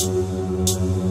Música